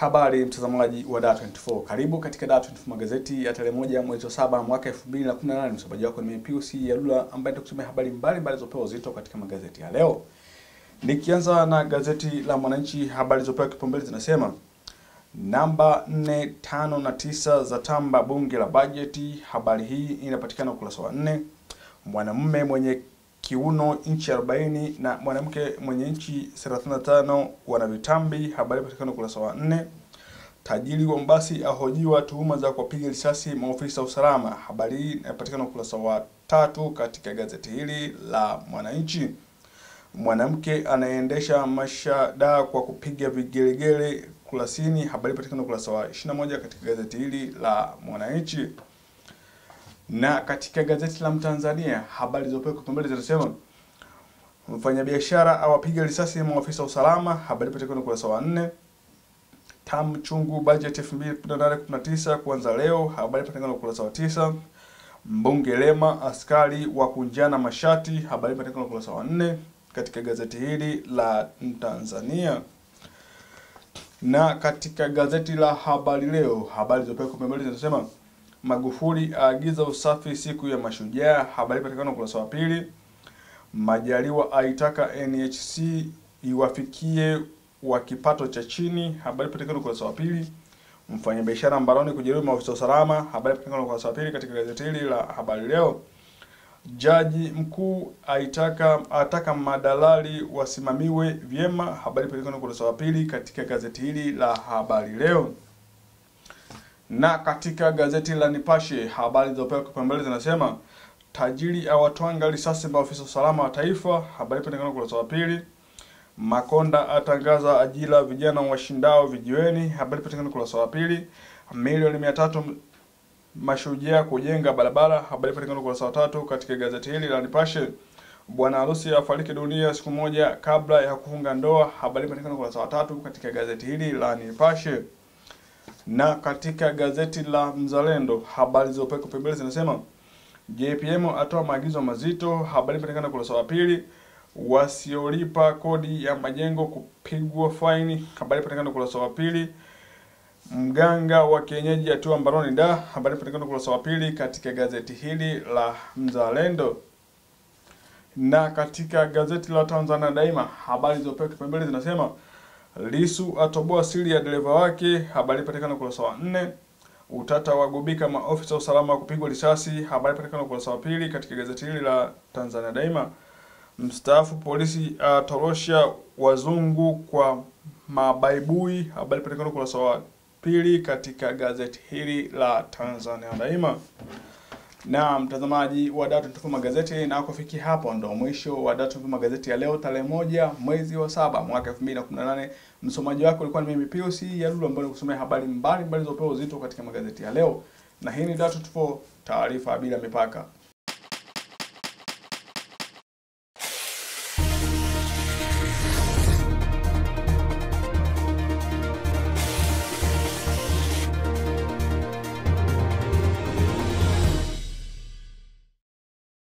Habari mtazamaji wa Dar24, karibu katika Dar24 magazeti ya tarehe moja mwezi wa saba mwaka 2018. Msomaji wako ni Pius Yalula ambaye nitakusomea habari mbalimbali zilizopewa uzito katika magazeti ya leo. Nikianza na gazeti la Mwananchi, habari zilizopewa kipaumbele zinasema namba 4, 5 na 9 za tamba bunge la bajeti. Habari hii inapatikana ukurasa wa 4. Mwanamume mwenye kiuno inchi 40 na mwanamke mwenye inchi 35 wana vitambi. Habari patikana ukurasa wa 4. Tajiri wa Mbasi ahojiwa tuhuma za kuwapiga risasi maofisa usalama. Habari hii inapatikana ukurasa wa tatu katika gazeti hili la Mwananchi. Mwanamke anaendesha mashada kwa kupiga vigelegele kulasini Habari patikana ukurasa wa 21 katika gazeti hili la Mwananchi. Na katika gazeti la Mtanzania habari zilizopewa kipaumbele zinasema mfanyabiashara awapiga risasi maafisa usalama. Habari inapatikana ukurasa wa 4. Tam chungu bajeti 2018-19 kuanza leo. Habari inapatikana ukurasa wa 9. Mbunge Lema askari wa kunjana mashati. Habari inapatikana ukurasa wa 4 katika gazeti hili la Mtanzania. Na katika gazeti la Habari Leo habari zilizopewa kipaumbele zinasema Magufuli aagiza usafi siku ya Mashujaa. Habari patikana ukurasa wa pili. Majaliwa aitaka NHC iwafikie wa kipato cha chini. Habari patikana ukurasa wa pili. Mfanyabiashara mbaroni kujeruhi maafisa usalama. Habari patikana ukurasa wa pili katika gazeti hili la Habari Leo. Jaji mkuu aitaka ataka madalali wasimamiwe vyema. Habari patikana ukurasa wa pili katika gazeti hili la Habari Leo na katika gazeti la Nipashe habari zilizopewa kipaumbele zinasema tajiri awatwanga risasi maafisa usalama wa taifa. Habari patikana ukurasa wa pili. Makonda atangaza ajira vijana washindao vijiweni. Habari patikana ukurasa wa pili. Milioni mia tatu mashujaa kujenga barabara. Habari patikana ukurasa wa tatu katika gazeti hili la Nipashe. Bwana harusi afariki dunia siku moja kabla ya kufunga ndoa. Habari patikana ukurasa wa tatu katika gazeti hili la Nipashe na katika gazeti la Mzalendo habari zilizopewa kipaumbele zinasema JPM atoa maagizo mazito. Habari patikana kurasa wa pili. Wasiolipa kodi ya majengo kupigwa faini. Habari patikana kurasa wa pili. Mganga wa kienyeji atiwa mbaroni da. Habari patikana kurasa wa pili katika gazeti hili la Mzalendo. Na katika gazeti la Tanzania Daima habari zilizopewa kipaumbele zinasema Lisu atoboa siri ya dereva wake. Habari patikana ukurasa wa nne. Utata wagubika maofisa usalama wa kupigwa risasi. Habari patikana ukurasa wa pili katika gazeti hili la Tanzania Daima. Mstaafu polisi atorosha wazungu kwa mabaibui. Habari patikana ukurasa wa pili katika gazeti hili la Tanzania Daima. Na mtazamaji wa Dar24 magazeti, na kufikia hapo ndo mwisho wa Dar24 magazeti ya leo tarehe moja mwezi wa saba mwaka 2018. Msomaji wako ulikuwa ni mimi Pius Yalulu ambaye nikusomea habari mbalimbali zilizopewa uzito katika magazeti ya leo, na hii ni Dar24 taarifa bila mipaka.